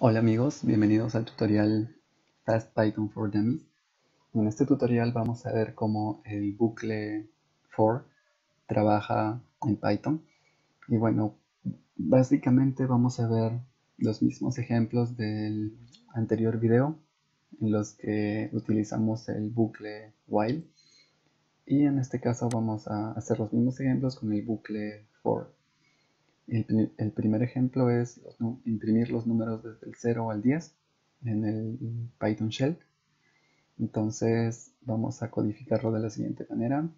Hola amigos, bienvenidos al tutorial Fast Python for Dummies. En este tutorial vamos a ver cómo el bucle for trabaja en Python. Y bueno, básicamente vamos a ver los mismos ejemplos del anterior video en los que utilizamos el bucle while. Y en este caso vamos a hacer los mismos ejemplos con el bucle for. El, primer ejemplo es imprimir los números desde el 0 al 10 en el Python Shell. Entonces vamos a codificarlo de la siguiente manera.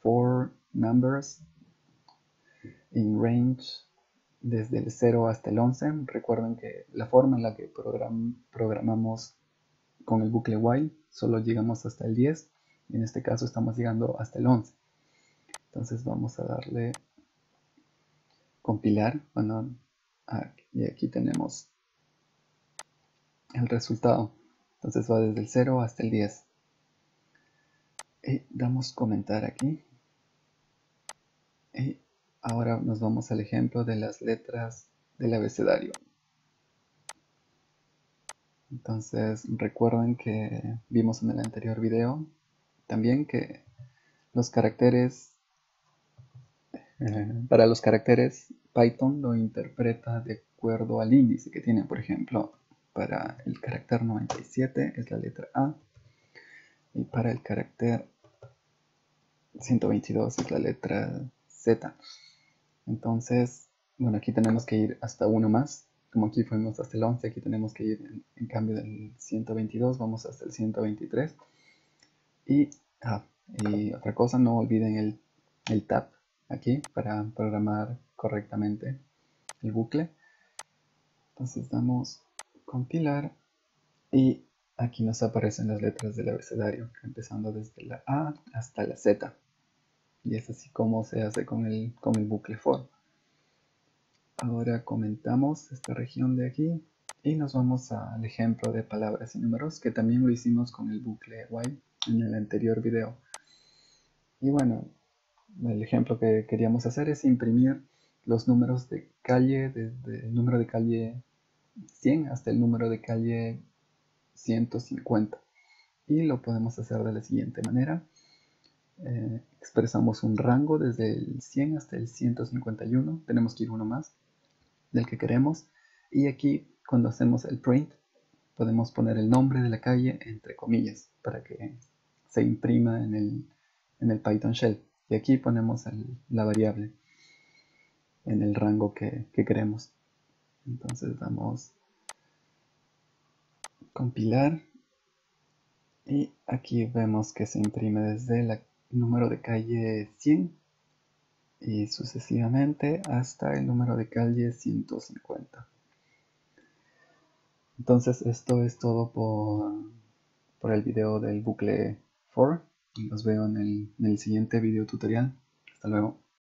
For numbers in range desde el 0 hasta el 11. Recuerden que la forma en la que programamos con el bucle while solo llegamos hasta el 10. Y en este caso estamos llegando hasta el 11. Entonces vamos a darle compilar. Bueno, y aquí tenemos el resultado. Entonces va desde el 0 hasta el 10. Y damos comentar aquí. Y ahora nos vamos al ejemplo de las letras del abecedario. Entonces recuerden que vimos en el anterior video también que los caracteres eh, para los caracteres, Python lo interpreta de acuerdo al índice que tiene. Por ejemplo, para el carácter 97 es la letra A. Y para el carácter 122 es la letra Z. Entonces, bueno, aquí tenemos que ir hasta uno más. Como aquí fuimos hasta el 11, aquí tenemos que ir en, cambio del 122, vamos hasta el 123. Y, ah, y otra cosa, no olviden el, el tab aquí para programar correctamente el bucle. Entonces damos compilar y aquí nos aparecen las letras del abecedario, empezando desde la A hasta la Z. Y es así como se hace con el, con el bucle for. Ahora comentamos esta región de aquí y nos vamos al ejemplo de palabras y números que también lo hicimos con el bucle while en el anterior video. Y bueno, el ejemplo que queríamos hacer es imprimir los números de calle desde el número de calle 100 hasta el número de calle 150 y lo podemos hacer de la siguiente manera. Eh, expresamos un rango desde el 100 hasta el 151 tenemos que ir uno más del que queremos. Y aquí cuando hacemos el print podemos poner el nombre de la calle entre comillas para que se imprima en el, en el Python Shell y aquí ponemos la variable en el rango que, queremos. Entonces damos compilar y aquí vemos que se imprime desde el número de calle 100 y sucesivamente hasta el número de calle 150. Entonces esto es todo por, por el video del bucle for. Los veo en el, en el siguiente video tutorial. Hasta luego.